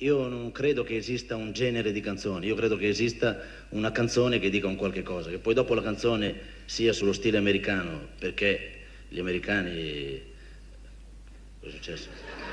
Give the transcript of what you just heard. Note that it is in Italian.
Io non credo che esista un genere di canzone, io credo che esista una canzone che dica un qualche cosa, che poi dopo la canzone sia sullo stile americano, perché gli americani... Cosa è successo?